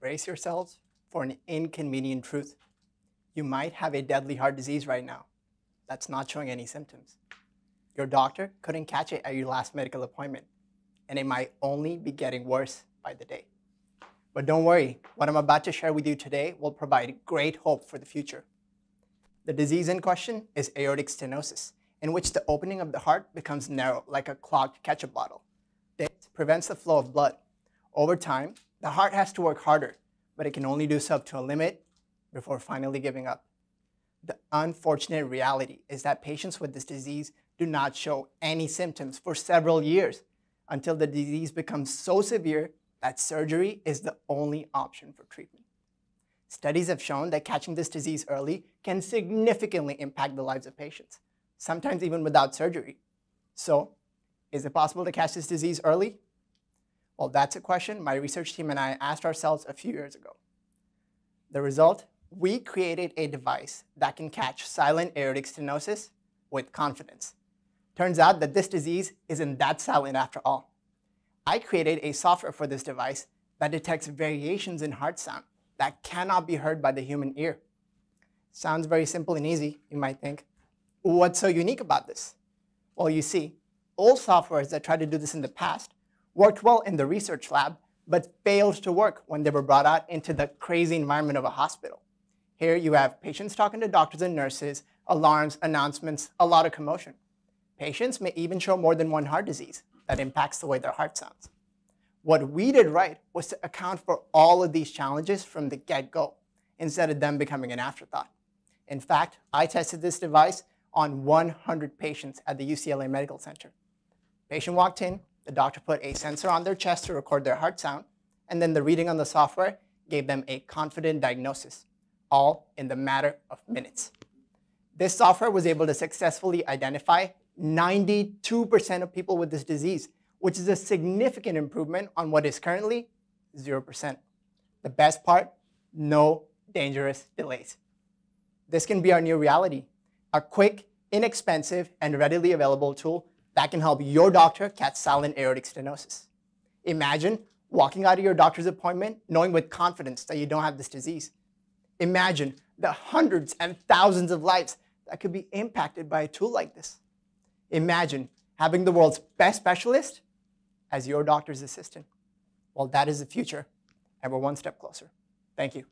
brace yourselves for an inconvenient truth. You might have a deadly heart disease right now that's not showing any symptoms. Your doctor couldn't catch it at your last medical appointment, and it might only be getting worse by the day. But don't worry, what I'm about to share with you today will provide great hope for the future. The disease in question is aortic stenosis, in which the opening of the heart becomes narrow like a clogged ketchup bottle. This prevents the flow of blood. Over time, the heart has to work harder, but it can only do so up to a limit before finally giving up. The unfortunate reality is that patients with this disease do not show any symptoms for several years until the disease becomes so severe that surgery is the only option for treatment. Studies have shown that catching this disease early can significantly impact the lives of patients, sometimes even without surgery. So, is it possible to catch this disease early? Well, that's a question my research team and I asked ourselves a few years ago. The result? We created a device that can catch silent aortic stenosis with confidence. Turns out that this disease isn't that silent after all. I created a software for this device that detects variations in heart sound that cannot be heard by the human ear. Sounds very simple and easy, you might think. What's so unique about this? Well, you see, old softwares that tried to do this in the past worked well in the research lab, but failed to work when they were brought out into the crazy environment of a hospital. Here you have patients talking to doctors and nurses, alarms, announcements, a lot of commotion. Patients may even show more than one heart disease that impacts the way their heart sounds. What we did right was to account for all of these challenges from the get-go instead of them becoming an afterthought. In fact, I tested this device on 100 patients at the UCLA Medical Center. Patient walked in, the doctor put a sensor on their chest to record their heart sound, and then the reading on the software gave them a confident diagnosis, all in the matter of minutes. This software was able to successfully identify 92% of people with this disease which is a significant improvement on what is currently 0%. The best part, no dangerous delays. This can be our new reality, a quick, inexpensive, and readily available tool that can help your doctor catch silent aortic stenosis. Imagine walking out of your doctor's appointment knowing with confidence that you don't have this disease. Imagine the hundreds and thousands of lives that could be impacted by a tool like this. Imagine having the world's best specialist as your doctor's assistant. Well, that is the future, and we're one step closer. Thank you.